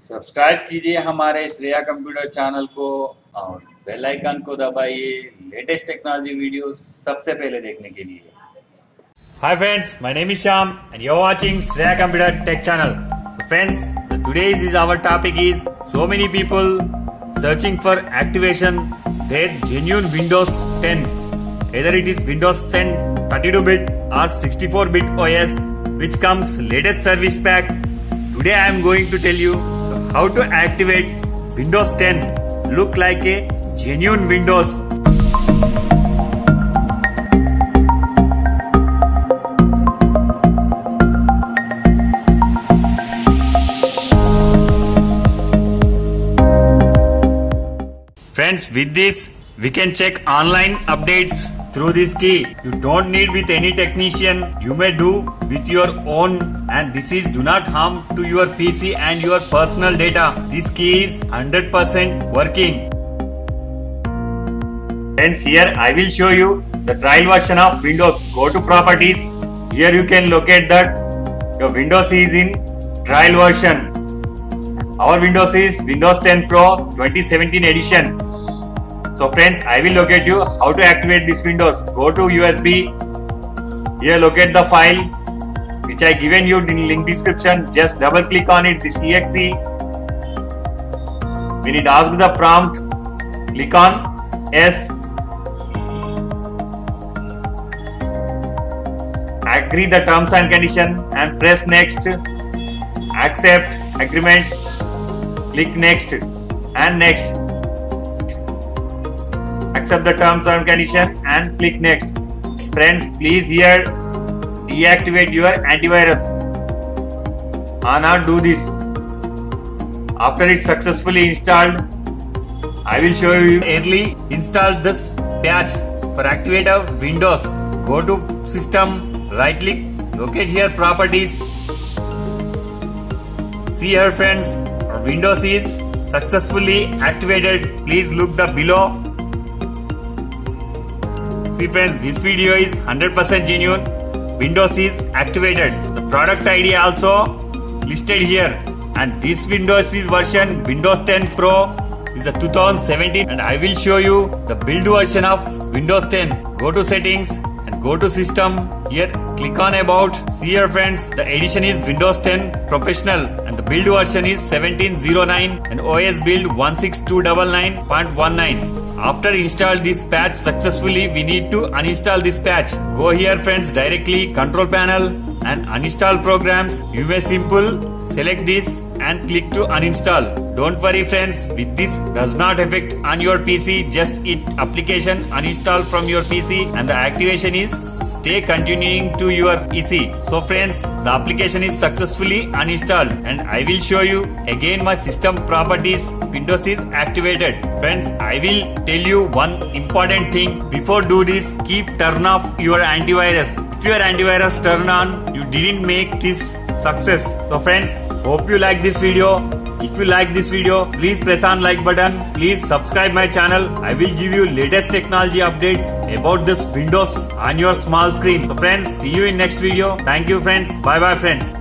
Subscribe कीजिए हमारे Shreya computer channel को और बेल आइकन को दबाइए, लेटेस्ट टेक्नोलॉजी वीडियो सबसे पहले देखने के लिए। Hi friends my name is Shyam and you are watching Shreya computer tech channel so friends today is is our topic is so many people searching for activation their genuine Windows 10 either it is Windows 10 32 bit or 64 bit OS which comes latest service pack today I am going to tell you how to activate Windows 10 look like a genuine Windows. Friends, with this, we can check online updates through this key. You don't need with any technician. You may do with your own and this is do not harm to your PC and your personal data. This key is 100% working. Friends, here I will show you the trial version of Windows. Go to properties. Here you can locate that your Windows is in trial version. Our Windows is Windows 10 Pro 2017 edition. So friends, I will locate you how to activate this Windows. Go to USB. Here locate the file which I given you in link description. Just double click on it. This exe. When it asks the prompt, click on S. Agree the terms and condition and press next. Accept agreement. Click next and next accept the terms and condition and click next. Friends please here deactivate your antivirus. Or not do this. After it's successfully installed i will show you. Early install this patch for activate of windows. Go to system right click locate here properties. See here friends windows is successfully activated. Please look the below See friends, this video is 100% genuine. Windows is activated. The product ID also listed here. And this Windows is version Windows 10 Pro is a 2017 and I will show you the build version of Windows 10. Go to settings and go to system. Here click on about. See here friends, the edition is Windows 10 Professional and the build version is 1709 and OS build 16299.19. After install this patch successfully, we need to uninstall this patch. Go here friends directly control panel and uninstall programs. You may simple select this and click to uninstall. Don't worry friends, with this does not affect on your PC, just it application uninstall from your PC and the activation is stay continuing to your PC. So friends, the application is successfully uninstalled and I will show you again my system properties. Windows is activated. Friends, I will tell you one important thing. Before do this, keep turn off your antivirus. If your antivirus turned on, you didn't make this success. So friends, hope you like this video. If you like this video, please press on like button. Please subscribe my channel. I will give you latest technology updates about this Windows on your small screen. So friends, see you in next video. Thank you friends. Bye bye friends.